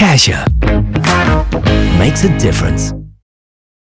Cassia makes a difference.